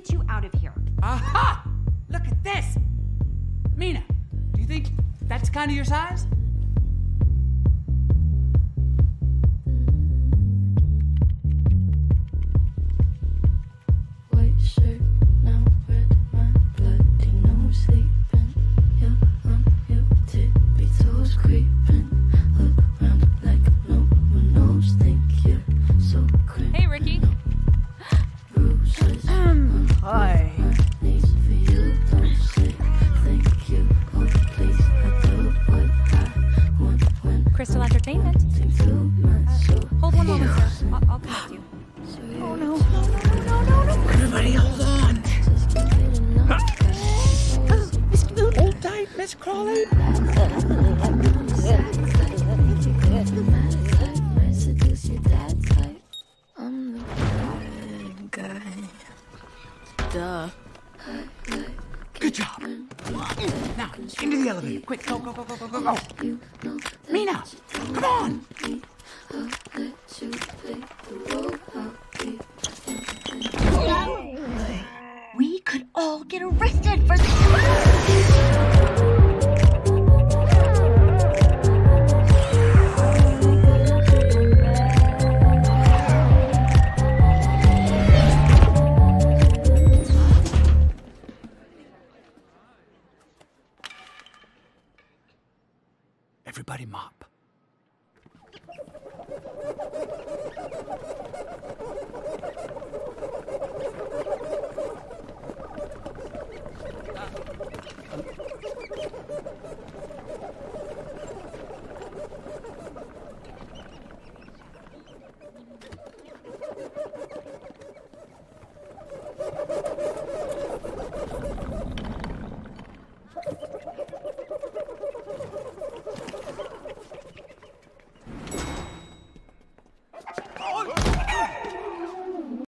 get you out of here. Aha! Look at this! Meena, do you think that's kind of your size? Crystal Entertainment. I to my soul. Hold one moment, sir. I'll, I'll connect you. Oh no, Everybody hold on. Hold tight, Miss Crawley. Seduce your dad type. I'm the guy. Duh. Good job. Now, into the elevator. Quick, go, go, go, go, go, go, go. Meena, come on. We could all get arrested for this. Everybody mop.